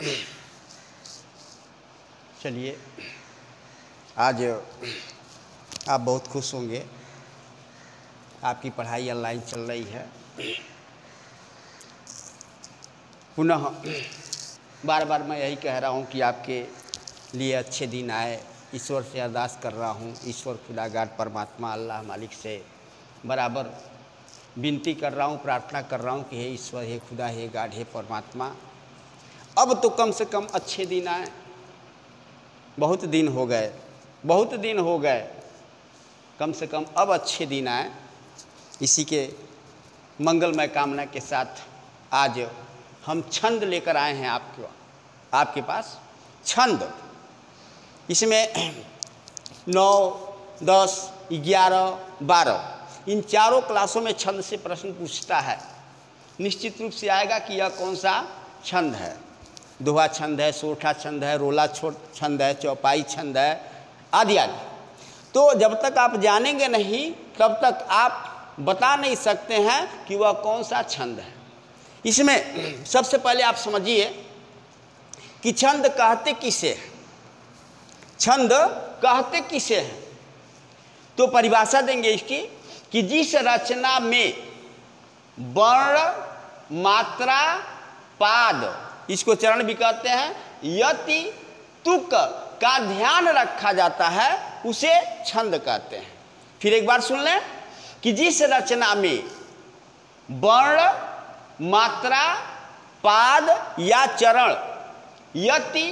चलिए। आज आप बहुत खुश होंगे। आपकी पढ़ाई ऑनलाइन चल रही है। पुनः बार बार मैं यही कह रहा हूँ कि आपके लिए अच्छे दिन आए। ईश्वर से अरदास कर रहा हूँ। ईश्वर खुदा गाड परमात्मा अल्लाह मालिक से बराबर विनती कर रहा हूँ, प्रार्थना कर रहा हूँ कि हे ईश्वर, हे खुदा, हे गाड हे परमात्मा अब तो कम से कम अच्छे दिन आए। बहुत दिन हो गए, बहुत दिन हो गए। कम से कम अब अच्छे दिन आए। इसी के मंगलमय कामना के साथ आज हम छंद लेकर आए हैं आपके आपके पास। छंद। इसमें नौ, दस, ग्यारह, बारह, इन चारों क्लासों में छंद से प्रश्न पूछता है। निश्चित रूप से आएगा कि यह कौन सा छंद है। दोहा छंद है, सोठा छंद है, रोला छोट छंद है, चौपाई छंद है, आदि आदि। तो जब तक आप जानेंगे नहीं, तब तक आप बता नहीं सकते हैं कि वह कौन सा छंद है। इसमें सबसे पहले आप समझिए कि छंद कहते किसे हैं। छंद कहते किसे हैं। तो परिभाषा देंगे इसकी कि जिस रचना में वर्ण, मात्रा, पाद इसको चरण भी कहते हैं। यति तुक का ध्यान रखा जाता है, उसे छंद कहते हैं। फिर एक बार सुन लें कि जिस रचना में वर्ण, मात्रा, पाद या चरण, यति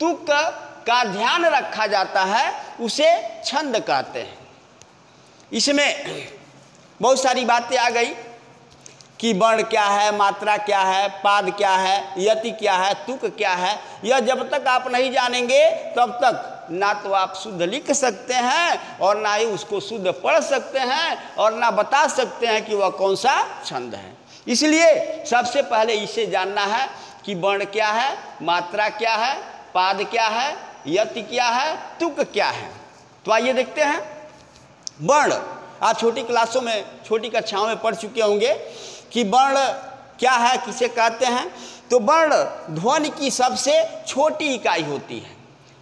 तुक का ध्यान रखा जाता है, उसे छंद कहते हैं। इसमें बहुत सारी बातें आ गई। कि वर्ण क्या है, मात्रा क्या है, पाद क्या है, यति क्या है, तुक क्या है, यह जब तक आप नहीं जानेंगे, तब तक ना तो आप शुद्ध लिख सकते हैं और ना ही उसको शुद्ध पढ़ सकते हैं और ना बता सकते हैं कि वह कौन सा छंद है। इसलिए सबसे पहले इसे जानना है कि वर्ण क्या है, मात्रा क्या है, पाद क्या है, यति क्या है, तुक क्या है। तो आइए देखते हैं। वर्ण, आप छोटी क्लासों में, छोटी कक्षाओं में पढ़ चुके होंगे। कि वर्ण क्या है, किसे कहते हैं? तो वर्ण ध्वनि की सबसे छोटी इकाई होती है।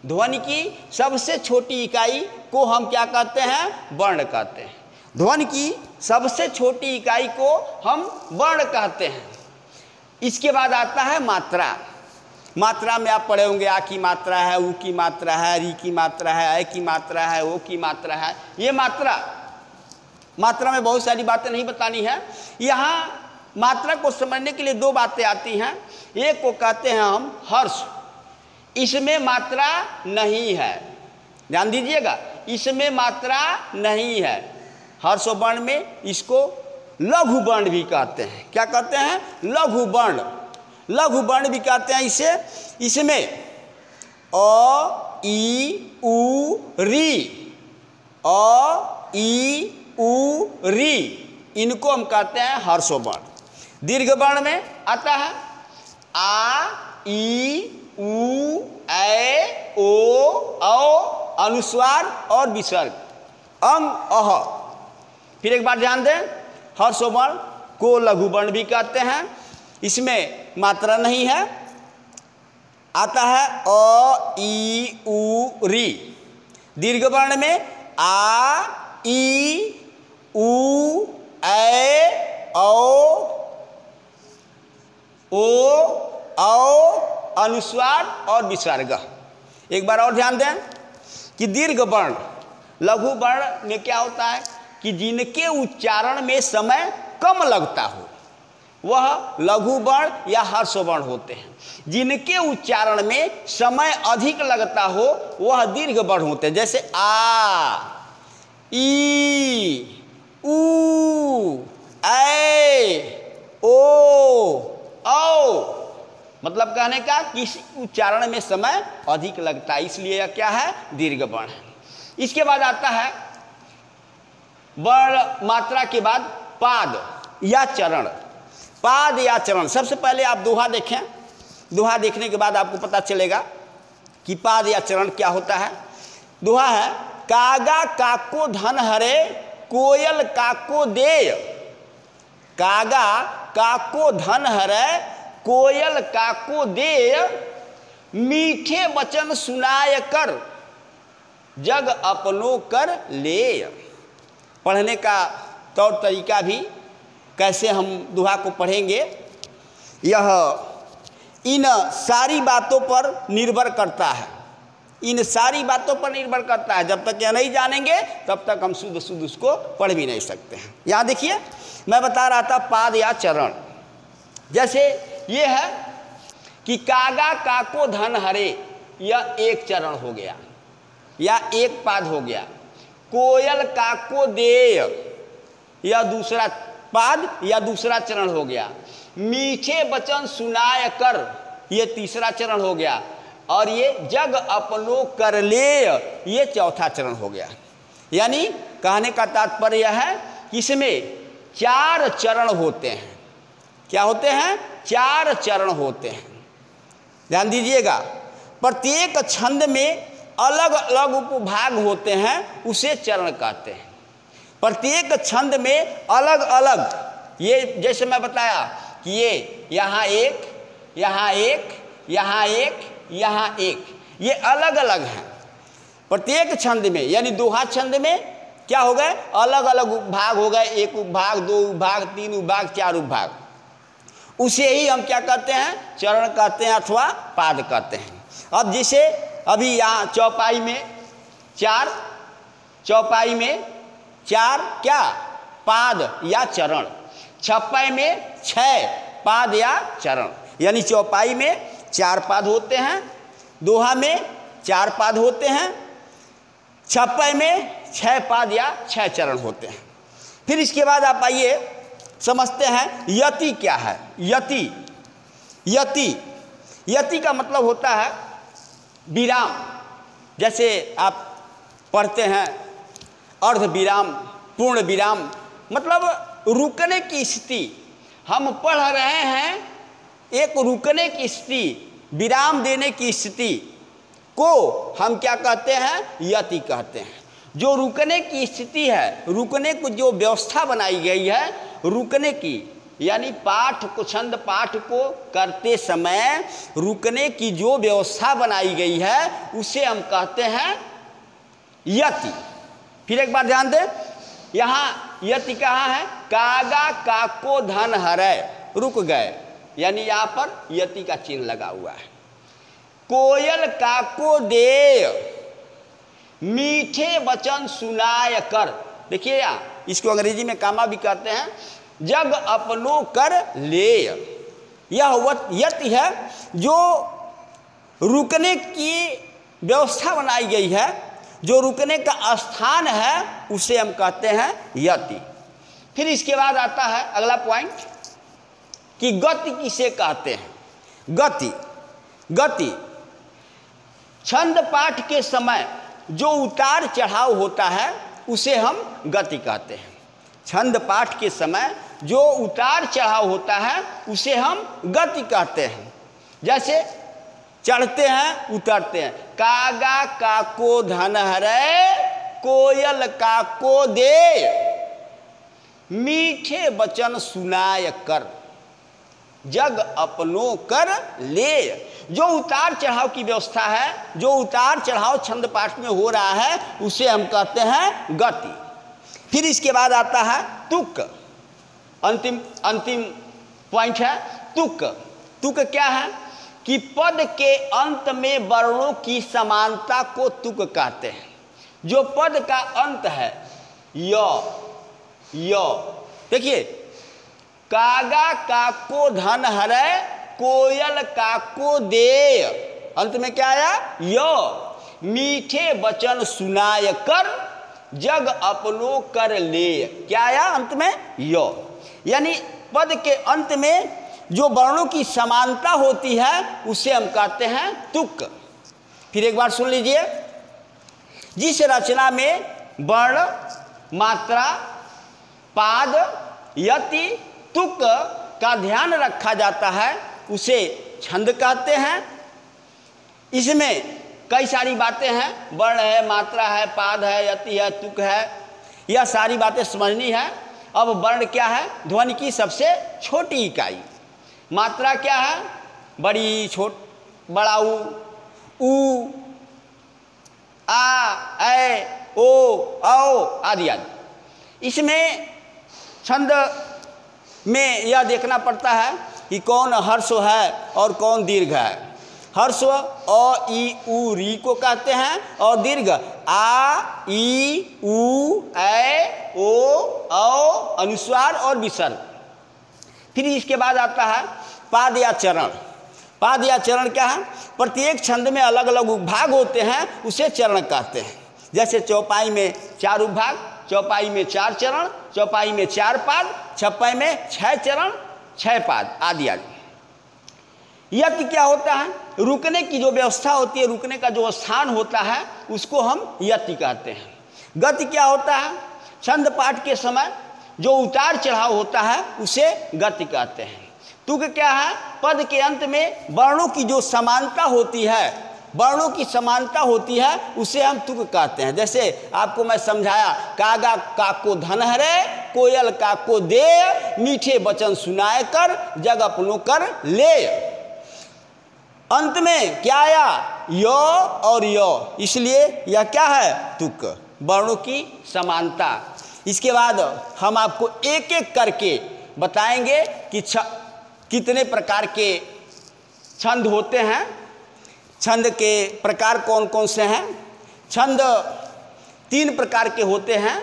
ध्वनि की सबसे छोटी इकाई को हम क्या कहते हैं? वर्ण कहते हैं। ध्वनि की सबसे छोटी इकाई को हम वर्ण कहते हैं। इसके बाद आता है मात्रा। मात्रा में आप पढ़े होंगे, आ की मात्रा है ऊ की मात्रा है, री की मात्रा है अ की मात्रा है, ओ की मात्रा है। ये मात्रा। मात्रा में बहुत सारी बातें नहीं बतानी है। यहाँ मात्रा को समझने के लिए दो बातें आती हैं। एक को कहते हैं हम हर्ष। इसमें मात्रा नहीं है। ध्यान दीजिएगा, इसमें मात्रा नहीं है। हर्ष वर्ण में इसको लघु वर्ण भी कहते हैं। क्या कहते हैं? लघु वर्ण लघु वर्ण भी कहते हैं इसे। इसमें अ ई उ, री। अ ई उ, री। इनको हम कहते हैं हर्षो वर्ण दीर्घ वर्ण में आता है। आ, ई, उ ए ओ, औ, अनुस्वार और विसर्ग अंग अह। फिर एक बार ध्यान दें हर्ष वर्ण को लघु वर्ण भी कहते हैं। इसमें मात्रा नहीं है। आता है अ, ई, उ, री। दीर्घ वर्ण में आ, ई, उ ए औ ओ औ अनुस्वार और विसर्ग एक बार और ध्यान दें कि दीर्घ वर्ण, लघु वर्ण में क्या होता है कि जिनके उच्चारण में समय कम लगता हो, वह लघु वर्ण या हर्ष वर्ण होते हैं। जिनके उच्चारण में समय अधिक लगता हो, वह दीर्घ वर्ण होते हैं। जैसे आ, ई, उ ए ओ औ मतलब कहने का किसी उच्चारण में समय अधिक लगता है, इसलिए यह क्या है? दीर्घ वर्ण है। इसके बाद आता है, वर्ण मात्रा के बाद पाद या चरण। पाद या चरण, सबसे पहले आप दोहा देखें। दोहा देखने के बाद आपको पता चलेगा कि पाद या चरण क्या होता है। दोहा है, कागा काको धन हरे कोयल काको दे कागा काको धन हरे कोयल काको देय, मीठे वचन सुनाय कर, जग अपनो कर ले पढ़ने का तौर तरीका भी कैसे हम दुहा को पढ़ेंगे? यह इन सारी बातों पर निर्भर करता है। इन सारी बातों पर निर्भर करता है। जब तक यह नहीं जानेंगे, तब तक हम शुद्ध शुद्ध उसको पढ़ भी नहीं सकते हैं। यहाँ देखिए, मैं बता रहा था पाद या चरण। जैसे ये है कि कागा काको धन हरे, यह एक चरण हो गया, या एक पाद हो गया। कोयल काको देय, यह दूसरा पाद, या दूसरा चरण हो गया। मीठे वचन सुनाय कर, यह तीसरा चरण हो गया। और ये जग अपनो कर ले, ये चौथा चरण हो गया। यानी कहने का तात्पर्य है कि इसमें चार चरण होते हैं। क्या होते हैं? चार चरण होते हैं। ध्यान दीजिएगा, प्रत्येक छंद में अलग अलग उपभाग होते हैं, उसे चरण कहते हैं। प्रत्येक छंद में अलग अलग ये जैसे मैं बताया कि ये यहाँ एक यहाँ एक यहाँ एक यहाँ एक। ये अलग अलग हैं। प्रत्येक छंद में, यानी दोहा छंद में क्या हो गए? अलग अलग उपभाग हो गए। एक उपभाग दो उपभाग तीन उपभाग चार उपभाग उसे ही हम क्या कहते हैं? चरण कहते हैं अथवा पाद कहते हैं। अब जिसे अभी यहाँ चौपाई में चार, चौपाई में चार क्या? पाद या चरण। छप्पे में छः पाद या चरण। यानी चौपाई में चार पाद होते हैं, दोहा में चार पाद होते हैं छप्पे में छः पाद या छः चरण होते हैं। फिर इसके बाद आप आइए, समझते हैं यति क्या है? यति यति यति का मतलब होता है विराम। जैसे आप पढ़ते हैं, अर्ध विराम, पूर्ण विराम मतलब रुकने की स्थिति। हम पढ़ रहे हैं एक रुकने की स्थिति, विराम देने की स्थिति को हम क्या कहते हैं? यति कहते हैं। जो रुकने की स्थिति है, रुकने को जो व्यवस्था बनाई गई है, रुकने की, यानी पाठ को, छंद पाठ को करते समय रुकने की जो व्यवस्था बनाई गई है, उसे हम कहते हैं यति। फिर एक बार ध्यान दें, यहाँ यति कहाँ है? कागा काको धन हरय रुक गए। यानी यहाँ पर यति का चिन्ह लगा हुआ है। कोयल काको दे मीठे वचन सुनाय कर। देखिए यहाँ, इसको अंग्रेज़ी में कामा भी कहते हैं, जग अपनो कर ले यह यति है जो रुकने की व्यवस्था बनाई गई है, जो रुकने का स्थान है, उसे हम कहते हैं यति। फिर इसके बाद आता है अगला पॉइंट कि गति किसे कहते हैं? गति गति। छंद पाठ के समय जो उतार चढ़ाव होता है, उसे हम गति कहते हैं। छंद पाठ के समय जो उतार चढ़ाव होता है, उसे हम गति कहते हैं। जैसे चढ़ते हैं, उतरते हैं। कागा काको धन हरे, कोयल काको दे। मीठे वचन सुनाय कर। जग अपनो कर ले। जो उतार चढ़ाव की व्यवस्था है, जो उतार चढ़ाव छंद पाठ में हो रहा है, उसे हम कहते हैं गति। फिर इसके बाद आता है तुक। अंतिम अंतिम पॉइंट है तुक। तुक क्या है? कि पद के अंत में वर्णों की समानता को तुक कहते हैं। जो पद का अंत है, य य। देखिए कागा काको धन हरे कोयल काको दे अंत में क्या आया? य, मीठे वचन सुनाय कर, जग अपनो कर ले क्या आया अंत में? य। यानी पद के अंत में जो वर्णों की समानता होती है, उसे हम कहते हैं तुक। फिर एक बार सुन लीजिए। जिस रचना में वर्ण, मात्रा, पाद, यति तुक का ध्यान रखा जाता है, उसे छंद कहते हैं। इसमें कई सारी बातें हैं, वर्ण है, मात्रा है, पाद है, यति है, तुक है, यह सारी बातें समझनी है। अब वर्ण क्या है? ध्वनि की सबसे छोटी इकाई। मात्रा क्या है? बड़ी, छोट बड़ा ऊ ऊ आ ए ओ आदि आदि। इसमें छंद में यह देखना पड़ता है कि कौन हर्ष है और कौन दीर्घ है। हर्ष अ ई उ, री को कहते हैं और दीर्घ आ ई उ ए ओ, औ, अनुस्वार और विसर्ग फिर इसके बाद आता है पाद या चरण पाद या चरण क्या है? प्रत्येक छंद में अलग अलग उपभाग होते हैं, उसे चरण कहते हैं। जैसे चौपाई में चार उपभाग, चौपाई में चार चरण, चौपाई में चार पाद, छप्पाई में छह चरण, छह पाद आदि आदि। यज्ञ क्या होता है? रुकने की जो व्यवस्था होती है, रुकने का जो स्थान होता है, उसको हम यति कहते हैं। गति क्या होता है? छंद पाठ के समय जो उतार चढ़ाव होता है, उसे गति कहते हैं। तुक क्या है? पद के अंत में वर्णों की जो समानता होती है वर्णों की समानता होती है, उसे हम तुक कहते हैं। जैसे आपको मैं समझाया, कागा काको धन हरे, कोयल काको दे मीठे वचन सुनाए कर, जग अपनों कर ले। अंत में क्या आया? यो और यो। इसलिए यह क्या है? तुक। वर्णों की समानता। इसके बाद हम आपको एक एक करके बताएँगे कि कितने प्रकार के छंद होते हैं। छंद के प्रकार कौन कौन से हैं? छंद तीन प्रकार के होते हैं,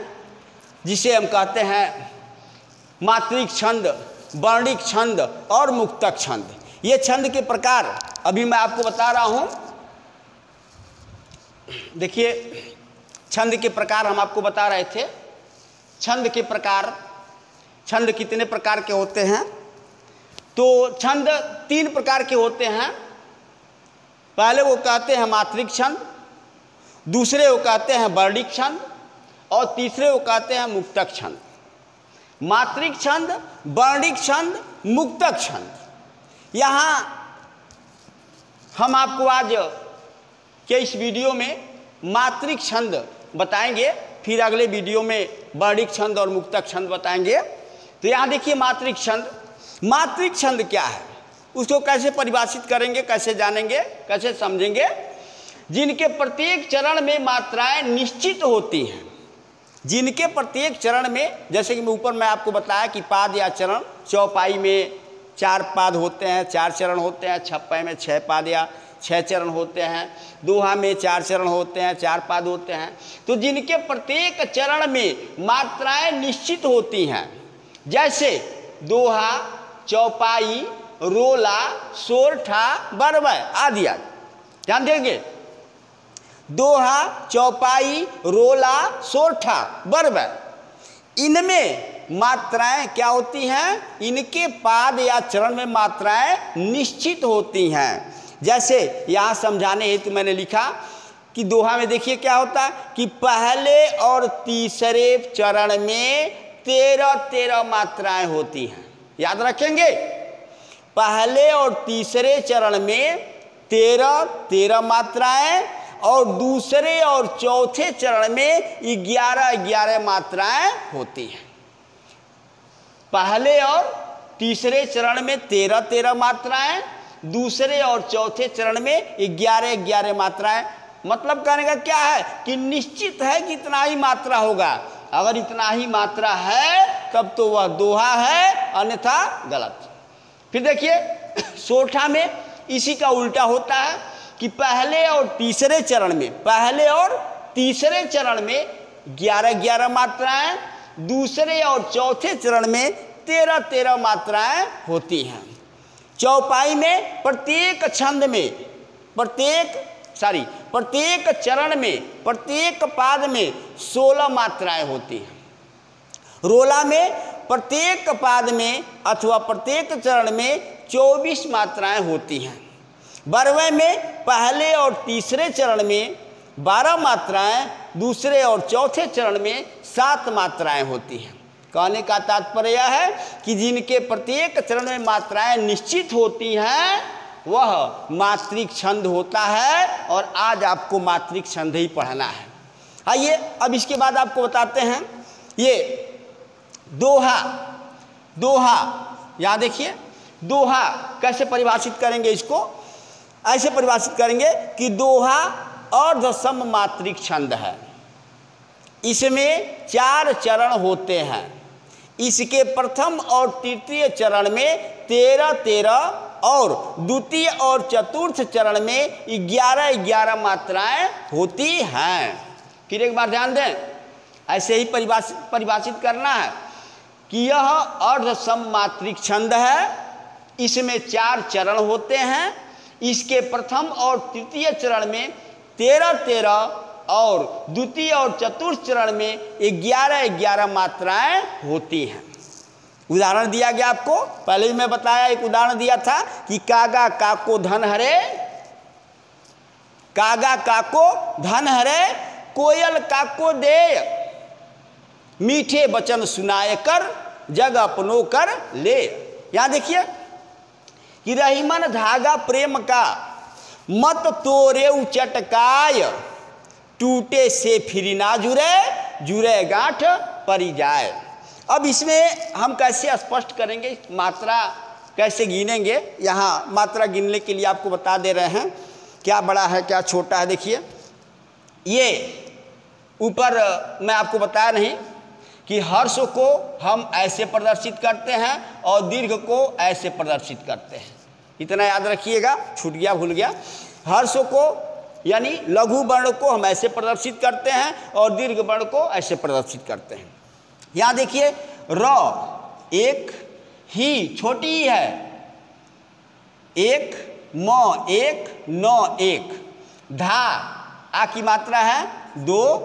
जिसे हम कहते हैं मात्रिक छंद वर्णिक छंद और मुक्तक छंद। ये छंद के प्रकार अभी मैं आपको बता रहा हूँ। देखिए, छंद के प्रकार हम आपको बता रहे थे। छंद के प्रकार, छंद कितने प्रकार के होते हैं? तो छंद तीन प्रकार के होते हैं। पहले वो कहते हैं मात्रिक छंद दूसरे वो कहते हैं वर्णिक छंद और तीसरे वो कहते हैं मुक्तक छंद मात्रिक छंद वर्णिक छंद मुक्तक छंद यहाँ हम आपको आज के इस वीडियो में मात्रिक छंद बताएँगे, फिर अगले वीडियो में वर्णिक छंद और मुक्तक छंद बताएँगे। तो यहाँ देखिए मात्रिक छंद। मात्रिक छंद क्या है? उसको कैसे परिभाषित करेंगे, कैसे जानेंगे, कैसे समझेंगे? जिनके प्रत्येक चरण में मात्राएँ निश्चित होती हैं। जिनके प्रत्येक चरण में, जैसे कि मैं ऊपर मैं आपको बताया कि पाद या चरण, चौपाई में चार पाद होते हैं, चार चरण होते हैं, छप्पाई में छह पाद या छः चरण होते हैं, दोहा में चार चरण होते हैं, चार पाद होते हैं। तो जिनके प्रत्येक चरण में मात्राएँ निश्चित होती हैं, जैसे दोहा, चौपाई रोला, सोरठा, बरबय आदि आदि। ध्यान देंगे? दोहा, चौपाई, रोला, सोरठा, बरबय। इनमें मात्राएँ क्या होती हैं? इनके पाद या चरण में मात्राएँ निश्चित होती हैं। जैसे यहाँ समझाने हेतु मैंने लिखा कि दोहा में देखिए क्या होता है कि पहले और तीसरे चरण में तेरह तेरह मात्राएँ होती हैं। याद रखेंगे? पहले और तीसरे चरण में तेरह तेरह मात्राएँ और दूसरे और चौथे चरण में ग्यारह ग्यारह मात्राएँ होती हैं। पहले और तीसरे चरण में तेरह तेरह मात्राएँ, दूसरे और चौथे चरण में ग्यारह ग्यारह मात्राएँ। मतलब कहने का क्या है कि निश्चित है कि इतना ही मात्रा होगा। अगर इतना ही मात्रा है, तब तो वह दोहा है, अन्यथा गलत। फिर देखिए, सोठा में इसी का उल्टा होता है कि पहले और तीसरे चरण में, पहले और तीसरे चरण में ग्यारह ग्यारह मात्राएँ, दूसरे और चौथे चरण में तेरह तेरह मात्राएँ होती हैं। चौपाई में प्रत्येक छंद में, प्रत्येक सॉरी प्रत्येक चरण में, प्रत्येक पाद में सोलह मात्राएँ होती हैं। रोला में प्रत्येक पाद में अथवा प्रत्येक चरण में चौबीस मात्राएँ होती हैं। बरवे में पहले और तीसरे चरण में बारह मात्राएँ, दूसरे और चौथे चरण में सात मात्राएँ होती हैं। कहने का तात्पर्य है कि जिनके प्रत्येक चरण में मात्राएँ निश्चित होती हैं, वह मात्रिक छंद होता है और आज आपको मात्रिक छंद ही पढ़ना है। आइए, अब इसके बाद आपको बताते हैं। ये दोहा दोहा यहाँ देखिए, दोहा कैसे परिभाषित करेंगे इसको? ऐसे परिभाषित करेंगे कि दोहा और सम मात्रिक छंद है, इसमें चार चरण होते हैं। इसके प्रथम और तृतीय चरण में तेरह तेरह और द्वितीय और चतुर्थ चरण में ग्यारह ग्यारह मात्राएँ होती हैं। फिर एक बार ध्यान दें, ऐसे ही परिभाषित परिभाषित करना है। कि यह अर्ध सममात्रिक छंद है। इसमें चार चरण होते हैं। इसके प्रथम और तृतीय चरण में तेरह तेरह और द्वितीय और चतुर्थ चरण में ग्यारह ग्यारह मात्राएँ होती हैं। उदाहरण दिया गया आपको। पहले भी मैं बताया, एक उदाहरण दिया था कि कागा काको धन हरे, कागा काको धन हरे, कोयल काको दे मीठे वचन सुनाए कर, जग अपनो कर ले। यहाँ देखिए, कि रहीमन धागा प्रेम का, मत तोरे चटकाय। टूटे से फिर ना जुरे जुरे गांठ परी जाए। अब इसमें हम कैसे स्पष्ट करेंगे, मात्रा कैसे गिनेंगे? यहाँ मात्रा गिनने के लिए आपको बता दे रहे हैं, क्या बड़ा है, क्या छोटा है, देखिए। ये ऊपर मैं आपको बताया नहीं कि हर्ष को हम ऐसे प्रदर्शित करते हैं और दीर्घ को ऐसे प्रदर्शित करते हैं। इतना याद रखिएगा, छूट गया, भूल गया। हर्ष को, यानी लघु वर्ण को हम ऐसे प्रदर्शित करते हैं और दीर्घ वर्ण को ऐसे प्रदर्शित करते हैं। यहाँ देखिए, र एक ही, छोटी ही है। एक, म एक, नौ एक। धा, आ की मात्रा है। दो,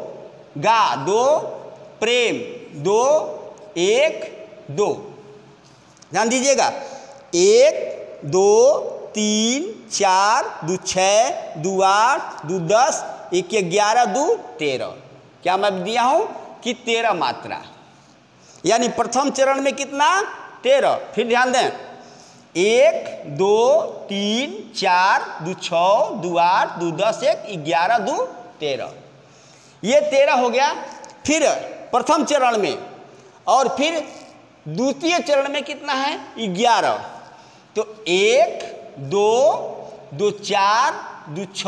गा, दो, प्रेम। दो, एक, दो। ध्यान दीजिएगा। एक, दो, तीन, चार, दो छ दो आठ, दो दस, एक ग्यारह, दो, तेरह। क्या मैं दिया हूँ? कि तेरह मात्रा। यानी प्रथम चरण में कितना? तेरह। फिर ध्यान दें। एक, दो, तीन, चार, दो छ दो आठ, दो दस, एक, ग्यारह, दो, तेरह। ये तेरह हो गया। फिर प्रथम चरण में। और फिर द्वितीय चरण में कितना है? ग्यारह। तो एक, दो दो चार, दो छ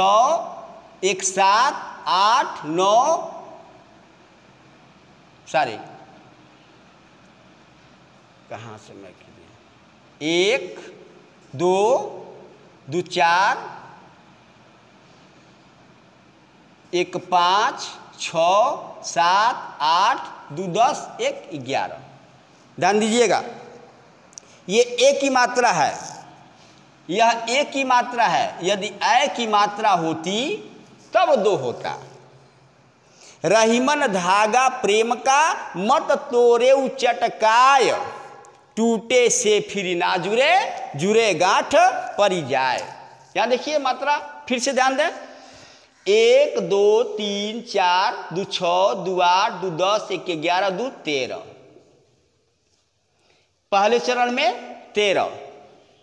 एक सात, आठ, नौ सारे कहाँ से मैं एक, दो दो चार, एक पाँच छ सात, आठ, दो, दस, एक, ग्यारह। ध्यान दीजिएगा। ये एक की मात्रा है। यह एक की मात्रा है। यदि ए की मात्रा होती, तब दो होता। रहीमन धागा प्रेम का मत तोरे चटकाय। टूटे से फिर ना जुरे जुरे गांठ परी जाए। यहाँ देखिए मात्रा, फिर से ध्यान दें। एक, दो, तीन, चार, दो छ दो, आठ, दो, दस, एक, ग्यारह, दो, तेरह। पहले चरण में तेरह,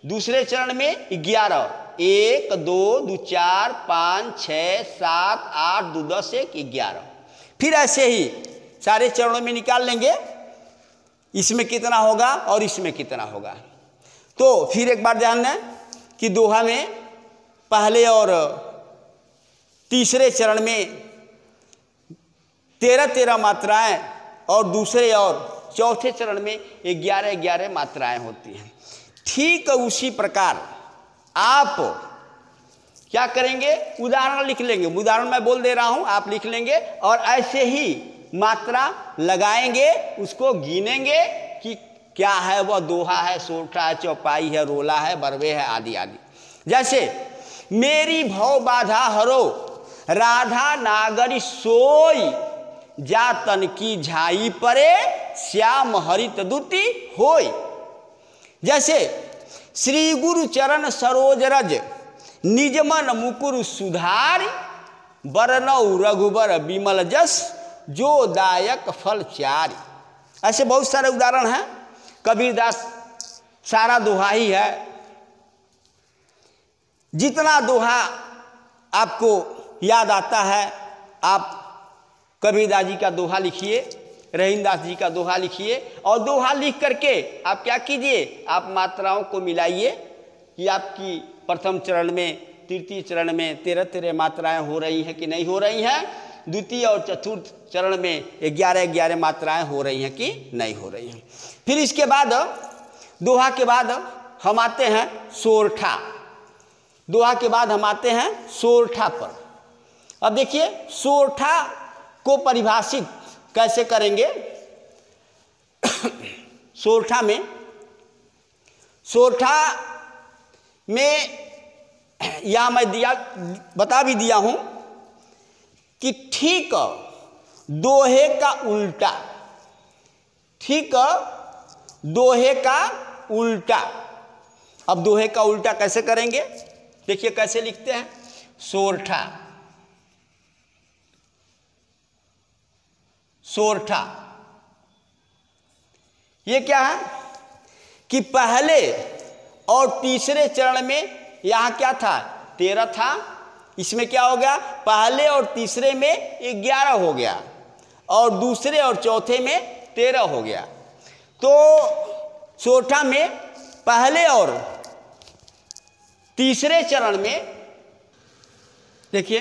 दूसरे चरण में ग्यारह। एक, दो दो, चार, पाँच छ सात, आठ, दो, दस, एक, ग्यारह। फिर ऐसे ही सारे चरणों में निकाल लेंगे। इसमें कितना होगा और इसमें कितना होगा। तो फिर एक बार ध्यान दें कि दोहा में पहले और तीसरे चरण में तेरह तेरह मात्राएँ और दूसरे और चौथे चरण में ग्यारह ग्यारह मात्राएँ होती हैं। ठीक उसी प्रकार आप क्या करेंगे? उदाहरण लिख लेंगे। उदाहरण मैं बोल दे रहा हूँ, आप लिख लेंगे और ऐसे ही मात्रा लगाएँगे, उसको गिनेंगे कि क्या है वह दोहा है सोटा है, चौपाई है, रोला है, बरवे है, आदि आदि। जैसे, मेरी भव बाधा हरो राधा नागरी सोई, जातन की झाई परे श्याम हरित दुति होई। जैसे श्री गुरु चरण सरोज रज निजमन मुकुर सुधार, बरनऊ रघुबर विमल जस, जो दायक फल चारी। ऐसे बहुत सारे उदाहरण हैं। कबीरदास, सारा दोहा ही है। जितना दोहा आपको याद आता है, आप कबीरदास जी का दोहा लिखिए, रहीमदास जी का दोहा लिखिए, और दोहा लिख करके आप क्या कीजिए, आप मात्राओं को मिलाइए कि आपकी प्रथम चरण में, तृतीय चरण में तेरह तेरह मात्राएँ हो रही हैं कि नहीं हो रही हैं? द्वितीय और चतुर्थ चरण में ग्यारह ग्यारह मात्राएँ हो रही हैं कि नहीं हो रही हैं? फिर इसके बाद, दोहा के बाद हम आते हैं सोरठा। दोहा के बाद हम आते हैं सोरठा पर। अब देखिए सोरठा को परिभाषित कैसे करेंगे? सोरठा में सोरठा में या मैं दिया, बता भी दिया हूँ कि ठीक दोहे का उल्टा, ठीक दोहे का उल्टा। अब दोहे का उल्टा कैसे करेंगे? देखिए कैसे लिखते हैं, सोरठा। सोरठा। ये क्या है? कि पहले और तीसरे चरण में यहाँ क्या था? तेरह था। इसमें क्या हो गया? पहले और तीसरे में ग्यारह हो गया और दूसरे और चौथे में तेरह हो गया। तो चौथा में पहले और तीसरे चरण में, देखिए,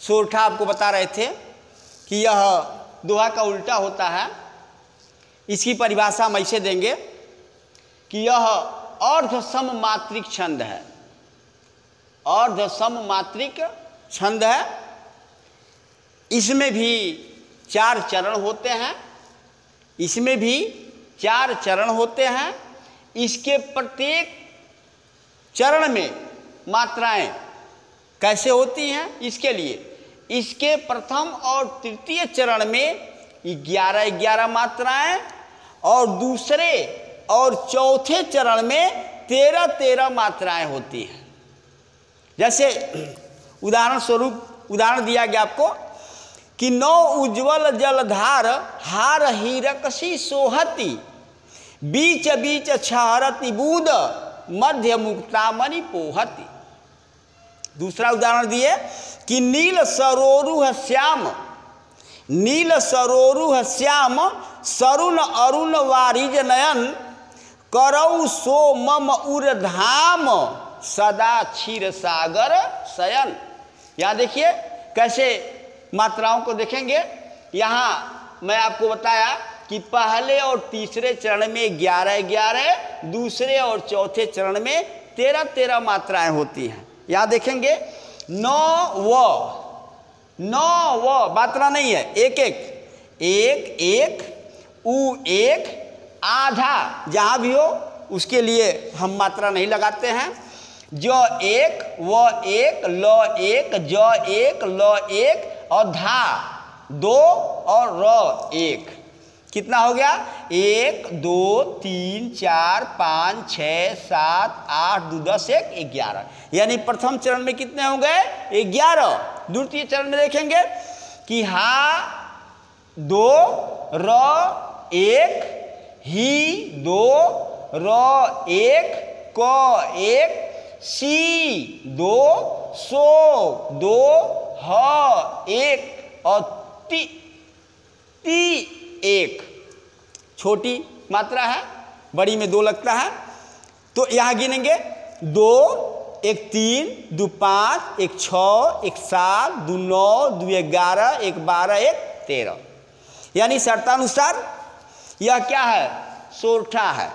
सोरठा आपको बता रहे थे कि यह दोहा का उल्टा होता है। इसकी परिभाषा हम ऐसे देंगे कि यह अर्ध सम मात्रिक छंद है। अर्ध सम मात्रिक छंद है। इसमें भी चार चरण होते हैं। इसमें भी चार चरण होते हैं। इसके प्रत्येक चरण में मात्राएँ कैसे होती हैं? इसके लिए इसके प्रथम और तृतीय चरण में ग्यारह ग्यारह मात्राएँ और दूसरे और चौथे चरण में तेरह तेरह मात्राएँ होती हैं। जैसे उदाहरण स्वरूप, उदाहरण दिया गया आपको कि नौ उज्जवल जलधार हार हीरकसी सोहती, बीच बीच छहरती बूद, मध्य मुक्तामणि पोहती। दूसरा उदाहरण दिए कि नील सरोरुह श्याम। नील सरोरुह श्याम, सरुण अरुण वारिज नयन। करौ सो मम उर धाम, सदा क्षीर सागर शयन। यहाँ देखिए कैसे मात्राओं को देखेंगे। यहाँ मैं आपको बताया कि पहले और तीसरे चरण में ग्यारह ग्यारह, दूसरे और चौथे चरण में तेरह तेरह मात्राएँ होती हैं। यहाँ देखेंगे नौ व। नौ व मात्रा नहीं है एक एक एक एक, उ, एक, आधा। जहाँ भी हो, उसके लिए हम मात्रा नहीं लगाते हैं। ज एक, व एक, ल एक, ज एक, ल एक और धा। दो और र एक। कितना हो गया? एक, दो, तीन, चार, पाँच छ सात, आठ, दो, दस, एक, ग्यारह। यानी प्रथम चरण में कितने हो गए? ग्यारह। द्वितीय चरण में देखेंगे कि हा, दो, र, एक, ही, दो, र, एक, क, एक, सी, दो, सो, दो, ह, एक, और ती ती एक। छोटी मात्रा है, बड़ी में दो लगता है। तो यहाँ गिनेंगे, दो, एक तीन, दो पाँच, एक छ, एक सात, दो नौ, दो ग्यारह, एक बारह, एक तेरह। यानी शर्तानुसार यह क्या है? सोरठा है।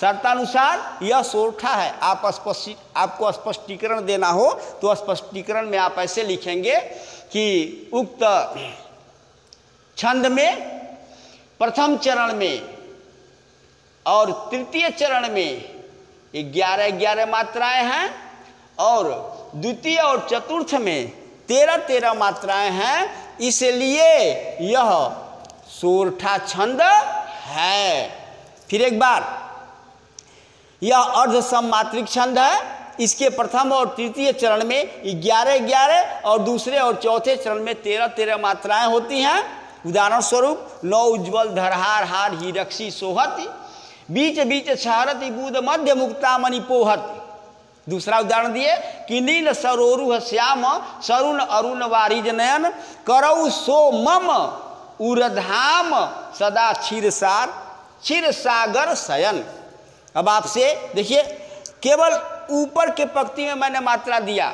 शर्तानुसार यह सोरठा है। आप स्पष्ट आपको स्पष्टीकरण देना हो तो स्पष्टीकरण में आप ऐसे लिखेंगे कि उक्त छंद में प्रथम चरण में और तृतीय चरण में ग्यारह ग्यारह मात्राएँ हैं और द्वितीय और चतुर्थ में तेरह तेरह मात्राएँ हैं, इसलिए यह सोरठा छंद है। फिर एक बार, यह अर्ध सममात्रिक छंद है, इसके प्रथम और तृतीय चरण में ग्यारह ग्यारह और दूसरे और चौथे चरण में तेरह तेरह मात्राएँ होती हैं। उदाहरण स्वरूप नौ उज्ज्वल धरहार हार हीरक्षी सोहत, बीच बीच छारती बूद मध्य मुक्ता मणि पोहत। दूसरा उदाहरण दिए कि नील सरोरु श्याम, सरुण अरुण वारिज नयन करौ सो मम, उरधाम, सदा क्षीरसार क्षीर सागर शयन। अब आपसे देखिए, केवल ऊपर के पंक्ति में मैंने मात्रा दिया।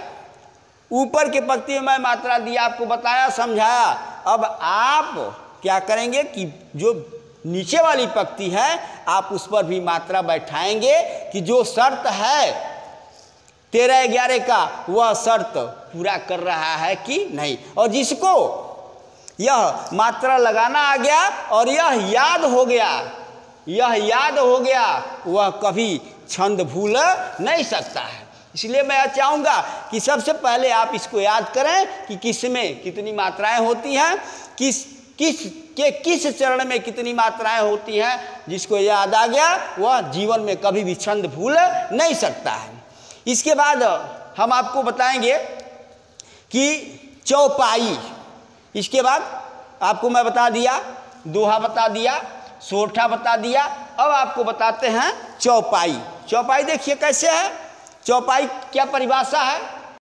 ऊपर के पंक्ति में मैं मात्रा दिया, आपको बताया, समझाया। अब आप क्या करेंगे कि जो नीचे वाली पक्ति है, आप उस पर भी मात्रा बैठाएँगे कि जो शर्त है, तेरह ग्यारह का, वह शर्त पूरा कर रहा है कि नहीं। और जिसको यह मात्रा लगाना आ गया और यह याद हो गया, यह याद हो गया, वह कभी छंद भूल नहीं सकता है। इसलिए मैं चाहूँगा कि सबसे पहले आप इसको याद करें कि किसमें कितनी मात्राएँ होती हैं, किस किस, के किस चरण में कितनी मात्राएँ होती हैं, जिसको याद आ गया, वह जीवन में कभी भी छंद भूल नहीं सकता है। इसके बाद हम आपको बताएँगे कि चौपाई। इसके बाद आपको मैं बता दिया, दोहा बता दिया सोठा बता दिया, अब आपको बताते हैं चौपाई। चौपाई देखिए कैसे है। चौपाई क्या परिभाषा है?